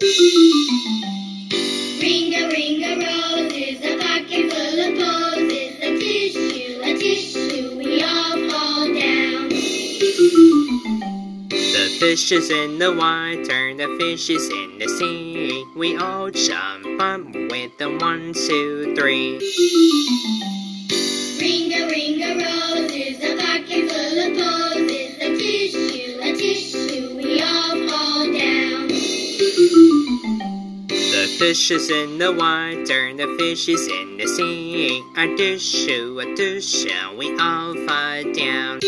Ring a ring a roses, a pocket full of posies, a tissue, a tissue, we all fall down. The fish is in the water, the fish is in the sea. We all jump up with the one, two, three. Ring a ring a roses, a fish is in the water, the fish is in the sea. A tissue, a tissue, we all fall down.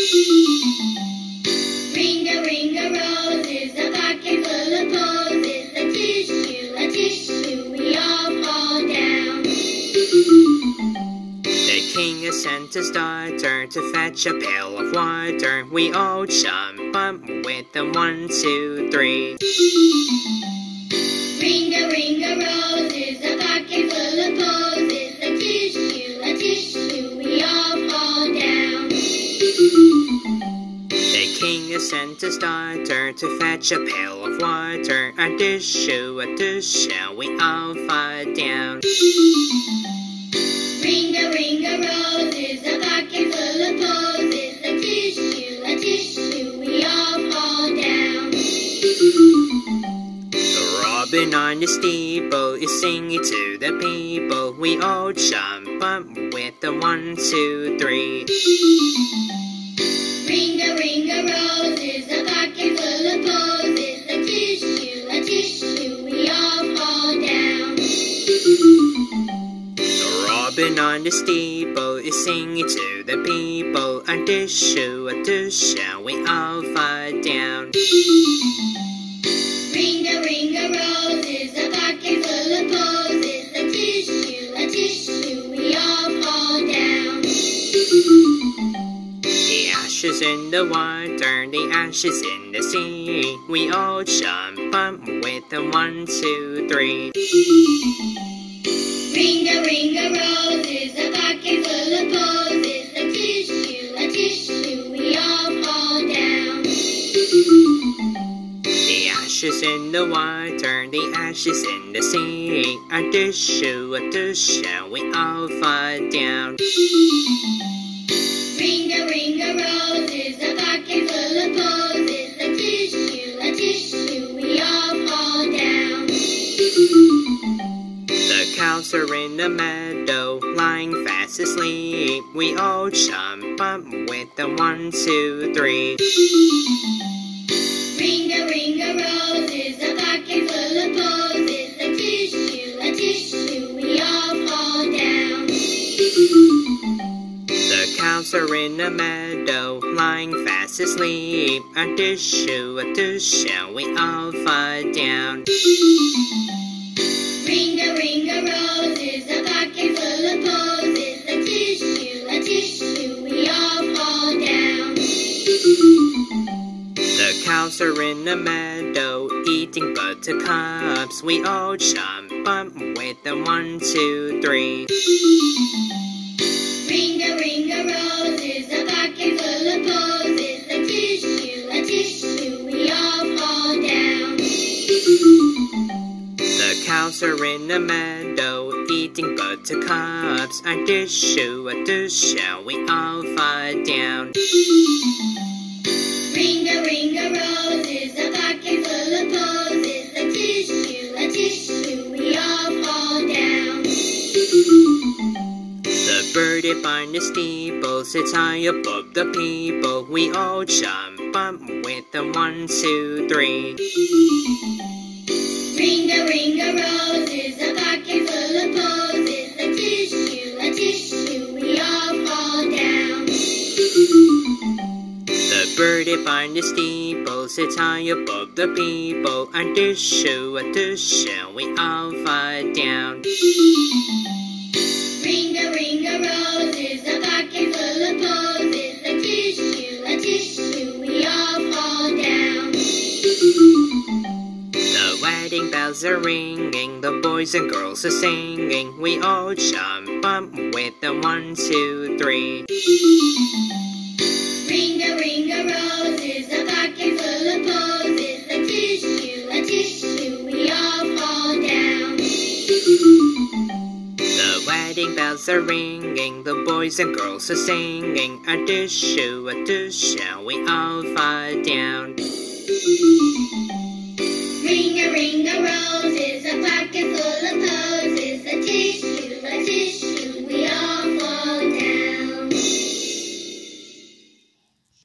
Ring a ring a roses, a pocket full of posies, a tissue, a tissue, we all fall down. The king sent his daughter to fetch a pail of water. We all jump up with the one, two, three. The king has sent his daughter to fetch a pail of water. A tissue, a tissue, we all fall down. Ring a ring a roses, a pocket full of posies, a tissue, a tissue, we all fall down. The robin on the steeple is singing to the people. We all jump up with the one, two, three. Robin on the steeple is singing to the people. A tissue, a tissue, we all fall down. Ring a ring ashes in the water, the ashes in the sea. We all jump up with the one, two, three. Ring a ring a roses, a pocket full of posies, a tissue, a tissue, we all fall down. The ashes in the water, the ashes in the sea. A tissue, a tissue, we all fall down. Ring a ring The cows are in the meadow, lying fast asleep. We all jump up with the one, two, three. Ring a ring a roses, a pocket full of posies, a tissue, a tissue, we all fall down. The cows are in the meadow, lying fast asleep. A tissue, a tissue, we all fall down. Ring the ring of roses, a pocket full of poses, the tissue, a tissue, we all fall down. The cows are in the meadow, eating buttercups. We all jump up with the one, two, three. Ring a ring a roses, a pocket full of posies, a tissue, a tissue, we all fall down. Are in the meadow, eating buttercups. A tissue, a tissue, we all fall down. Ring a ring a roses, a pocket full of posies, a tissue, a tissue, we all fall down. The birdie on the steeple sits high above the people. We all jump up with the one, two, three. All fall down. The steeple sits high above the people. A tissue, a tissue, we all fall down. bells are ringing, the boys and girls are singing. We all jump up with the one, two, three. Ring a ring a roses, a pocket full of posies, a tissue, a tissue, we all fall down. The wedding bells are ringing, the boys and girls are singing. A tissue, a tissue, we all fall down. Ring a ring. It's a pocket full of poses, a tissue, a tissue.